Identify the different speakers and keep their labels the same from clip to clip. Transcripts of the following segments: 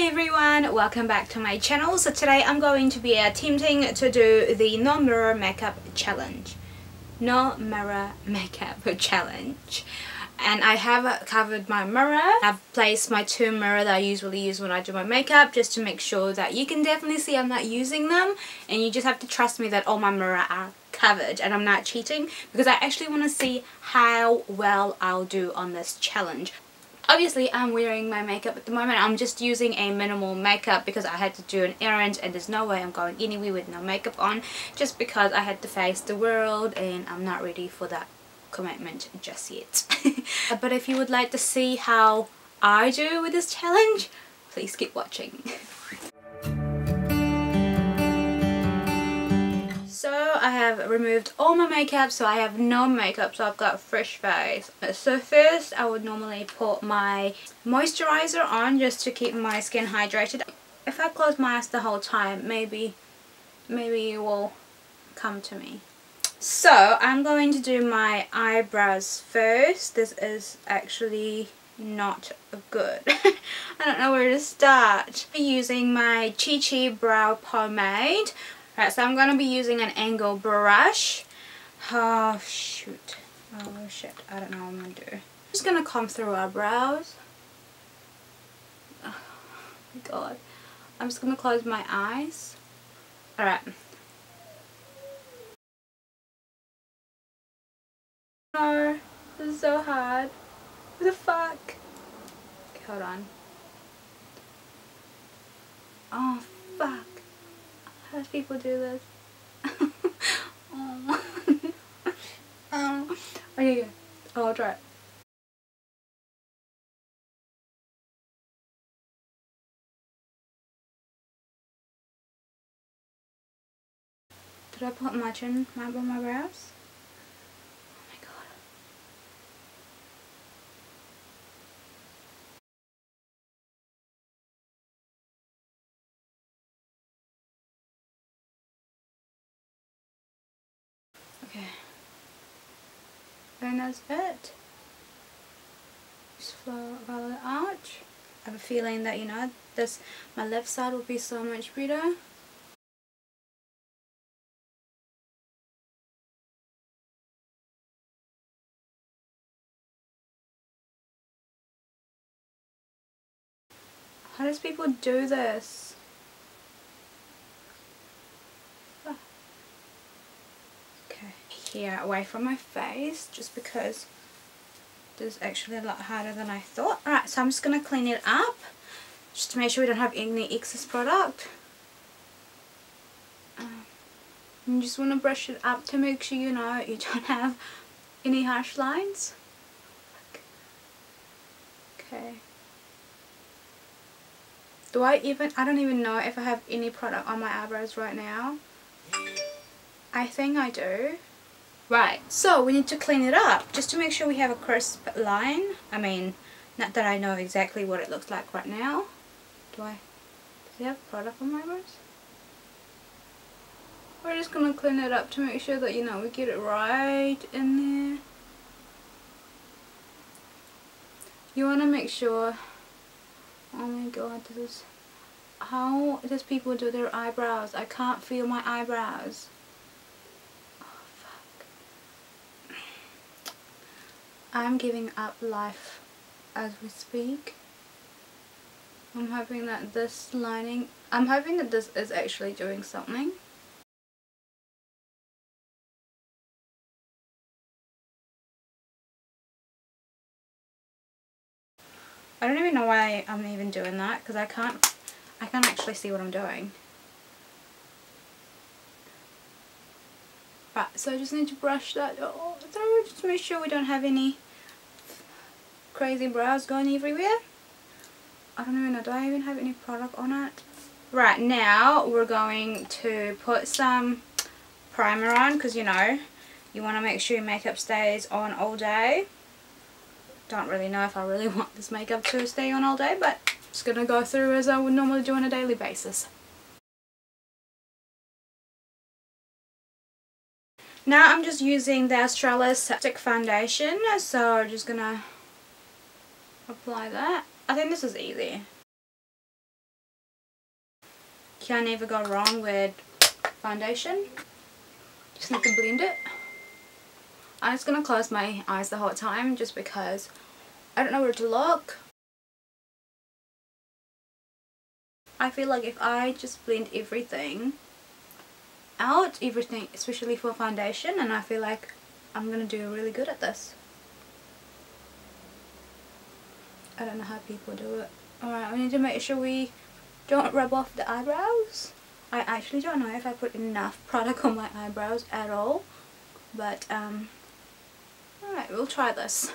Speaker 1: Everyone, welcome back to my channel. So today I'm going to be attempting to do the no mirror makeup challenge. No mirror makeup challenge. And I have covered my mirror. I've placed my two mirror that I usually use when I do my makeup just to make sure that you can definitely see I'm not using them. And you just have to trust me that all my mirror are covered and I'm not cheating because I actually want to see how well I'll do on this challenge. Obviously I'm wearing my makeup at the moment. I'm just using a minimal makeup because I had to do an errand and there's no way I'm going anywhere with no makeup on just because I had to face the world and I'm not ready for that commitment just yet. but if you would like to see how I do with this challenge, please keep watching. So I have removed all my makeup so I have no makeup so I've got a fresh face. Uh, so first I would normally put my moisturizer on just to keep my skin hydrated. If I close my eyes the whole time maybe maybe it will come to me. So I'm going to do my eyebrows first. This is actually not good. I don't know where to start. I'm using my Chi Chi Brow Pomade Alright, so I'm going to be using an angle brush. Oh, shoot. Oh, shit. I don't know what I'm going to do. I'm just going to comb through our brows. Oh, my God. I'm just going to close my eyes. Alright. No, this is so hard. What the fuck? Okay, hold on. Oh, fuck. Do people do this? oh. um, okay, oh, I'll try it. Did I put much in my, on my brows? And that's it. Just follow, the arch. I have a feeling that, you know, this, my left side will be so much better. How does people do this? Here away from my face just because this is actually a lot harder than I thought. Alright, so I'm just going to clean it up just to make sure we don't have any excess product. Um, you just want to brush it up to make sure you know you don't have any harsh lines. Okay. Do I even, I don't even know if I have any product on my eyebrows right now. I think I do. Right, so we need to clean it up just to make sure we have a crisp line. I mean, not that I know exactly what it looks like right now. Do I, does it have product on my eyebrows? We're just going to clean it up to make sure that, you know, we get it right in there. You want to make sure, oh my god, this is, how does people do their eyebrows? I can't feel my eyebrows. I'm giving up life as we speak. I'm hoping that this lining, I'm hoping that this is actually doing something. I don't even know why I'm even doing that because I can't, I can't actually see what I'm doing. Right, so I just need to brush that through just to make sure we don't have any crazy brows going everywhere. I don't even know, do I even have any product on it? Right, now we're going to put some primer on because you know, you want to make sure your makeup stays on all day. Don't really know if I really want this makeup to stay on all day, but just going to go through as I would normally do on a daily basis. Now I'm just using the Australis Stick Foundation, so I'm just gonna apply that. I think this is easy. can never go wrong with foundation. Just need to blend it. I'm just to close my eyes the whole time just because I don't know where to look. I feel like if I just blend everything out, everything, especially for foundation, and I feel like I'm to do really good at this. I don't know how people do it. Alright, we need to make sure we don't rub off the eyebrows. I actually don't know if I put enough product on my eyebrows at all. But, um, alright, we'll try this.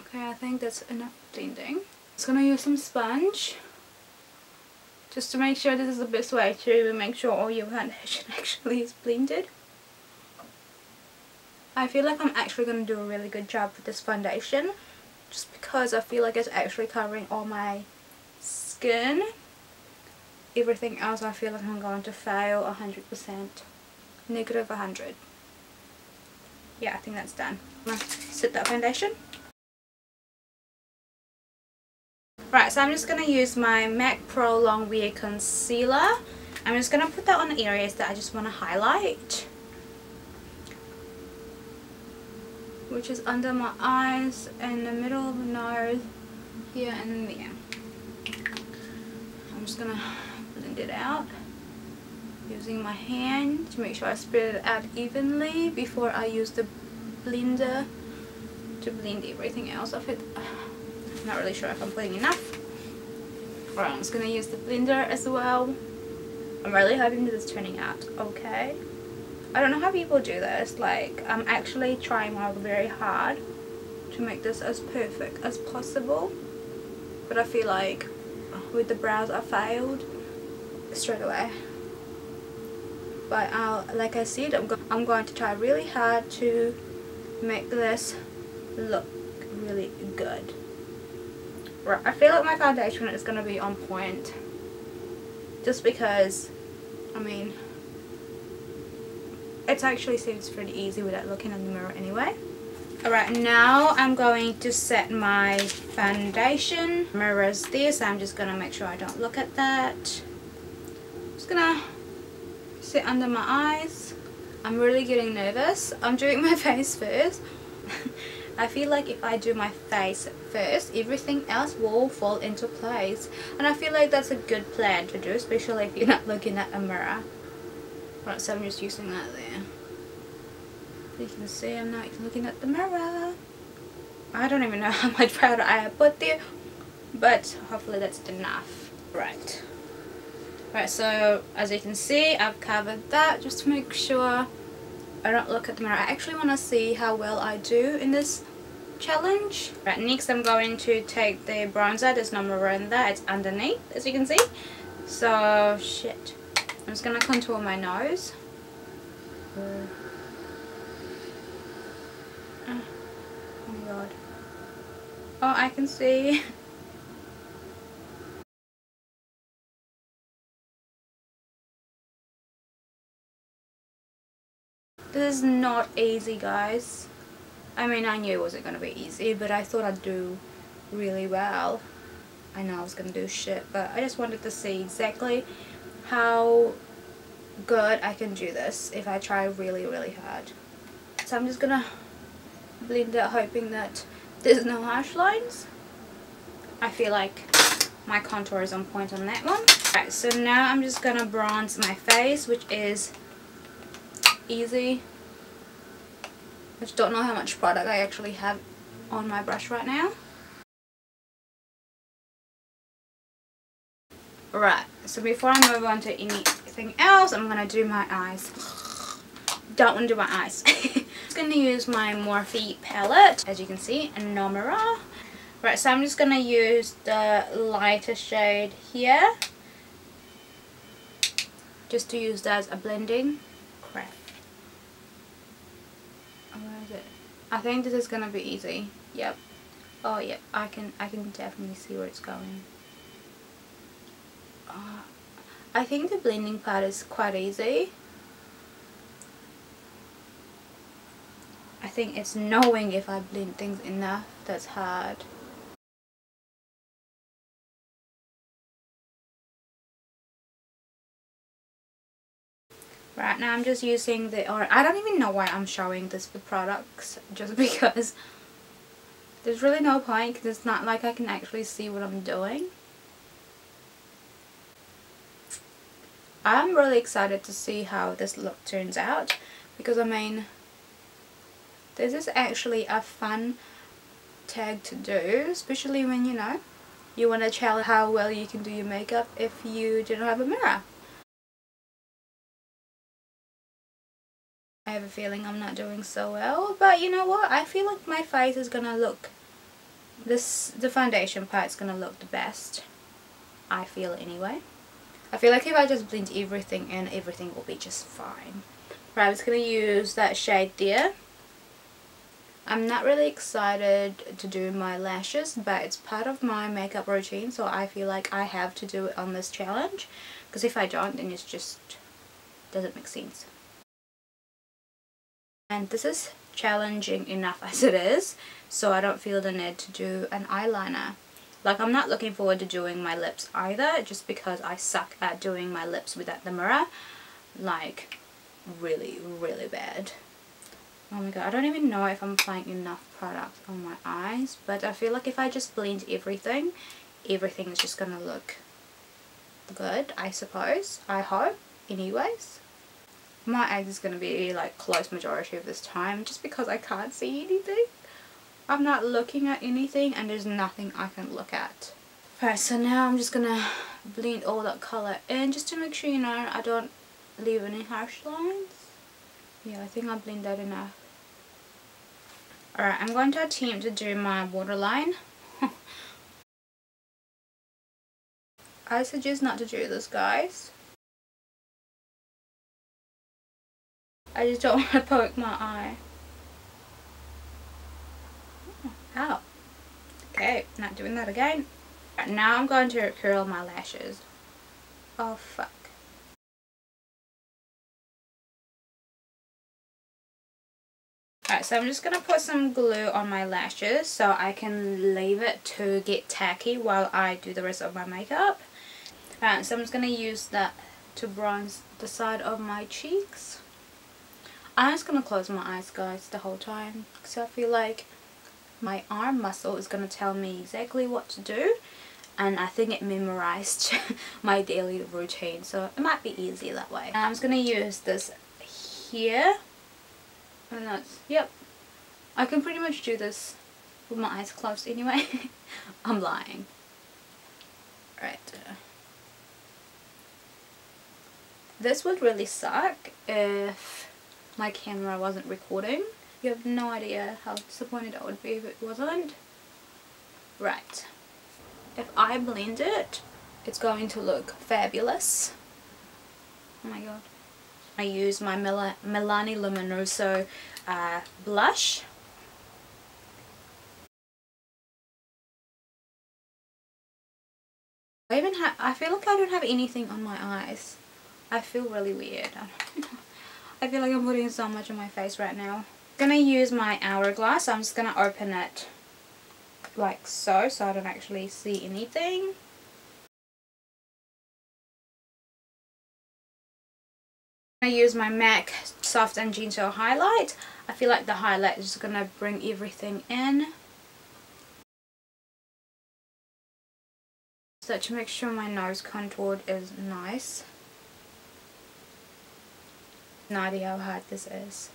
Speaker 1: Okay, I think that's enough blending. Just gonna use some sponge. Just to make sure this is the best way to make sure all your foundation actually is blended. I feel like I'm actually going to do a really good job with this foundation just because I feel like it's actually covering all my skin. Everything else I feel like I'm going to fail 100%. Negative 100. Yeah, I think that's done. I'm going to set that foundation. Right, so I'm just going to use my MAC Pro Long Wear Concealer. I'm just going to put that on the areas that I just want to highlight. which is under my eyes and the middle of the nose here and there. I'm just gonna blend it out using my hand to make sure I spread it out evenly before I use the blender to blend everything else off it. Not really sure if I'm putting enough. I'm just gonna use the blender as well. I'm really hoping this is turning out okay. I don't know how people do this. Like, I'm actually trying very hard to make this as perfect as possible. But I feel like with the brows I failed straight away. But I'll, like I said, I'm, go I'm going to try really hard to make this look really good. Right, I feel like my foundation is going to be on point. Just because, I mean, it actually seems pretty easy without looking in the mirror anyway. Alright, now I'm going to set my foundation. Mirrors is this. I'm just going to make sure I don't look at that. Just going to sit under my eyes. I'm really getting nervous. I'm doing my face first. I feel like if I do my face first, everything else will fall into place. And I feel like that's a good plan to do, especially if you're not looking at a mirror. Right, so I'm just using that there. You can see I'm not looking at the mirror. I don't even know how much powder I have put there, but hopefully that's enough. Right. Right, so as you can see, I've covered that just to make sure I don't look at the mirror. I actually want to see how well I do in this challenge. Right, next I'm going to take the bronzer. Mirror in there. It's underneath, as you can see. So, shit. I'm just going to contour my nose. Oh my god. Oh, I can see. This is not easy guys. I mean I knew it wasn't going to be easy but I thought I'd do really well. I know I was going to do shit but I just wanted to see exactly how good I can do this if I try really really hard. So I'm just gonna blend it hoping that there's no harsh lines. I feel like my contour is on point on that one. Right, so now I'm just gonna bronze my face which is easy. I just don't know how much product I actually have on my brush right now. Right, so before I move on to anything else, I'm going to do my eyes. Don't want to do my eyes. I'm going to use my Morphe palette, as you can see, and Nomura. Right, so I'm just going to use the lighter shade here. Just to use that as a blending. Crap. It? I think this is going to be easy. Yep. Oh, yep. I can, I can definitely see where it's going. Uh, I think the blending part is quite easy. I think it's knowing if I blend things enough that's hard. Right now I'm just using the, or I don't even know why I'm showing this for products, just because there's really no point because it's not like I can actually see what I'm doing. I'm really excited to see how this look turns out because I mean this is actually a fun tag to do especially when you know you want to tell how well you can do your makeup if you don't have a mirror. I have a feeling I'm not doing so well but you know what I feel like my face is gonna look this the foundation part is gonna look the best I feel anyway I feel like if I just blend everything in, everything will be just fine. Right, I'm just going to use that shade there. I'm not really excited to do my lashes, but it's part of my makeup routine, so I feel like I have to do it on this challenge. Because if I don't, then it just doesn't make sense. And this is challenging enough as it is, so I don't feel the need to do an eyeliner. Like I'm not looking forward to doing my lips either just because I suck at doing my lips without the mirror. Like really, really bad. Oh my god, I don't even know if I'm applying enough product on my eyes, but I feel like if I just blend everything, everything is just gonna look good, I suppose. I hope, anyways. My eyes is gonna be like close majority of this time just because I can't see anything. I'm not looking at anything and there's nothing I can look at. Right, so now I'm just gonna blend all that colour in just to make sure, you know, I don't leave any harsh lines. Yeah, I think I blend that enough. Alright, I'm going to attempt to do my waterline. I suggest not to do this, guys. I just don't want to poke my eye. Oh. Okay, not doing that again. Now I'm going to curl my lashes. Oh fuck. Alright, so I'm just going to put some glue on my lashes so I can leave it to get tacky while I do the rest of my makeup. Alright, so I'm just going to use that to bronze the side of my cheeks. I'm just going to close my eyes guys the whole time because I feel like my arm muscle is going to tell me exactly what to do and I think it memorized my daily routine so it might be easy that way. I'm just going to use this here oh, and that's, yep, I can pretty much do this with my eyes closed anyway. I'm lying. Right. Uh, this would really suck if my camera wasn't recording you have no idea how disappointed I would be if it wasn't. Right. If I blend it, it's going to look fabulous. Oh my god. I use my Mil Milani Luminoso uh, blush. I even have, I feel like I don't have anything on my eyes. I feel really weird. I, feel like I'm putting so much on my face right now to use my hourglass. I'm just to open it like so, so I don't actually see anything. I use my MAC Soft and Gentle Highlight. I feel like the highlight is going to bring everything in. So to make sure my nose contoured is nice. Idea how hard this is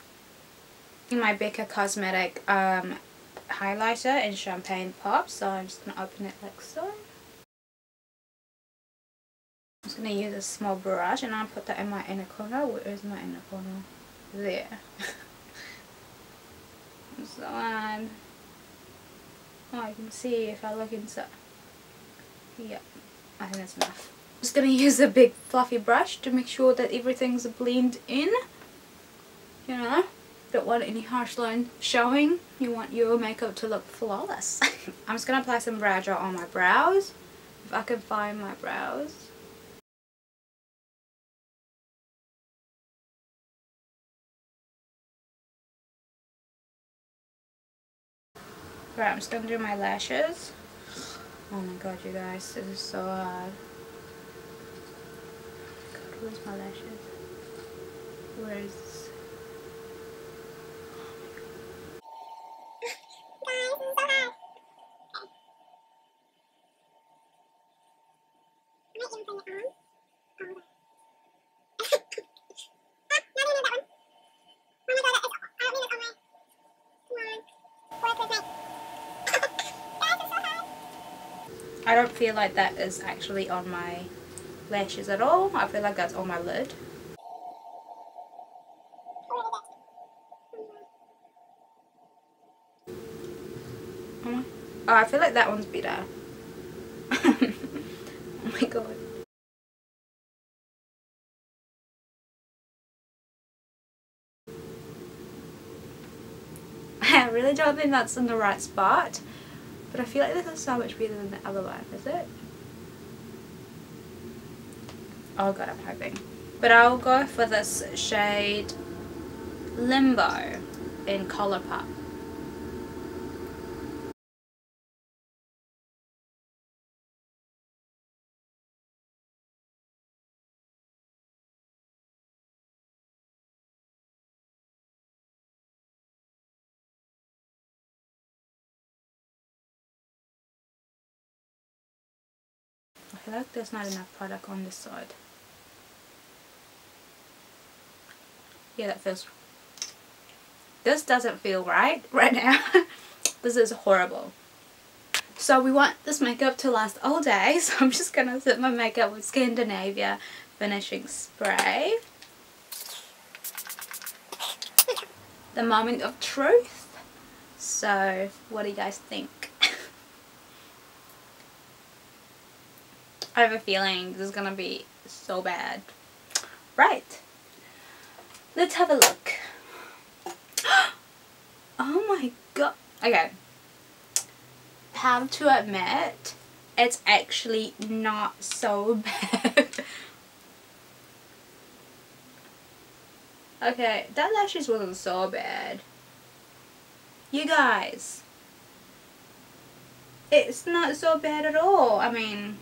Speaker 1: In my Becca Cosmetic um, highlighter in Champagne Pop, so I'm just going to open it like so. I'm just going to use a small brush and I'll put that in my inner corner. Where is my inner corner? There. so um, oh, I can see if I look inside. Yep, I think that's enough. I'm just to use a big fluffy brush to make sure that everything's blend in. You know don't want any harsh line showing. You want your makeup to look flawless. I'm just to apply some brow gel on my brows. If I can find my brows. Right, I'm just to do my lashes. Oh my god, you guys, this is so hard. Where's my lashes? Where is I don't feel like that is actually on my lashes at all. I feel like that's on my lid. Oh, I feel like that one's better. oh my god. I really don't think that's in the right spot. But I feel like this is so much better than the other one, is it? Oh god, I'm hoping. But I'll go for this shade Limbo in Colourpop. I feel like there's not enough product on this side. Yeah, that feels... This doesn't feel right right now. this is horrible. So we want this makeup to last all day, so I'm just going to set my makeup with Skindinavia Finishing Spray. The moment of truth. So, what do you guys think? I have a feeling this is going to be so bad. Right. Let's have a look. Oh my god. Okay. Have to admit, it's actually not so bad. okay, that lashes wasn't so bad. You guys. It's not so bad at all. I mean,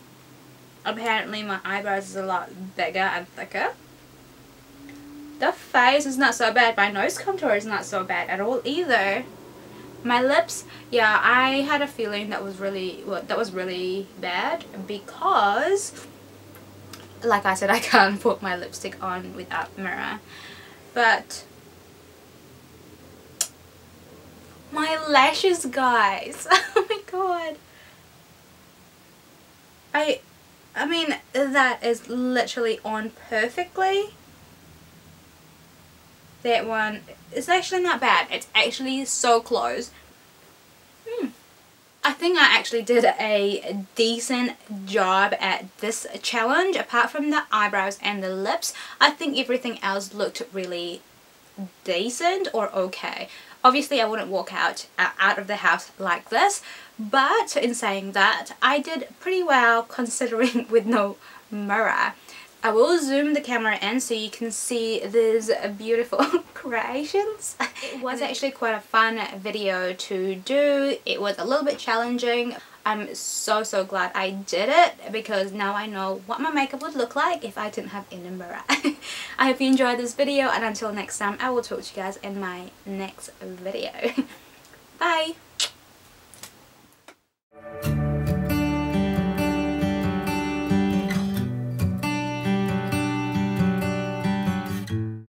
Speaker 1: apparently my eyebrows is a lot bigger and thicker. The face is not so bad. My nose contour is not so bad at all either. My lips, yeah, I had a feeling that was really, well, that was really bad because, like I said, I can't put my lipstick on without mirror. But, my lashes, guys. oh my god. I I mean, that is literally on perfectly. That one is actually not bad. It's actually so close. Hmm. I think I actually did a decent job at this challenge. Apart from the eyebrows and the lips, I think everything else looked really decent or okay. Obviously I wouldn't walk out uh, out of the house like this but in saying that I did pretty well considering with no mirror. I will zoom the camera in so you can see these beautiful creations. It was actually quite a fun video to do. It was a little bit challenging. I'm so so glad I did it because now I know what my makeup would look like if I didn't have any mirror. I hope you enjoyed this video and until next time I will talk to you guys in my next video. Bye!